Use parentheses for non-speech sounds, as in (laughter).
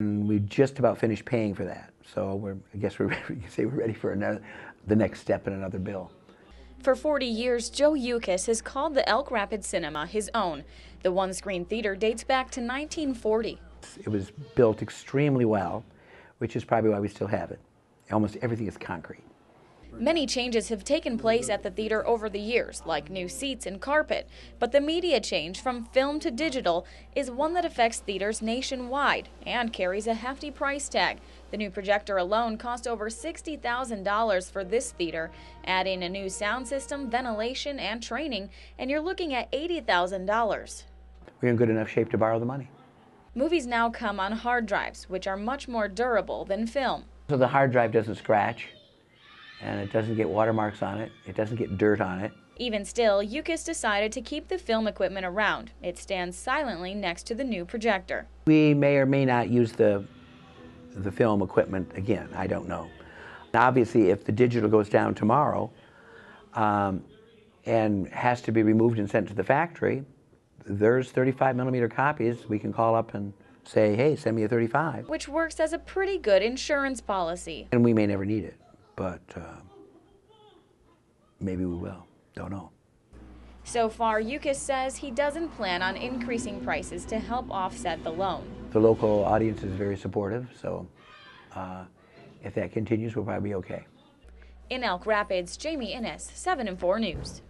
And we just about finished paying for that. So we're, I guess we're, (laughs) we can say we're ready for another, the next step in another bill. For 40 years, Joe Ukis has called the Elk Rapids Cinema his own. The one-screen theater dates back to 1940. It was built extremely well, which is probably why we still have it. Almost everything is concrete. Many changes have taken place at the theater over the years, like new seats and carpet, but the media change from film to digital is one that affects theaters nationwide and carries a hefty price tag. The new projector alone cost over $60,000 for this theater. Add in a new sound system, ventilation, and training, and you're looking at $80,000. We're in good enough shape to borrow the money. Movies now come on hard drives, which are much more durable than film. So the hard drive doesn't scratch, and it doesn't get watermarks on it, it doesn't get dirt on it. Even still, Ukis decided to keep the film equipment around. It stands silently next to the new projector. We may or may not use the, the film equipment again, I don't know. Obviously, if the digital goes down tomorrow um, and has to be removed and sent to the factory, there's 35 millimeter copies. We can call up and say, hey, send me a 35. Which works as a pretty good insurance policy. And we may never need it, but uh, maybe we will. Don't know. So far, Ukis says he doesn't plan on increasing prices to help offset the loan. The local audience is very supportive, so uh, if that continues, we'll probably be okay. In Elk Rapids, Jamie Innes, 7 and 4 News.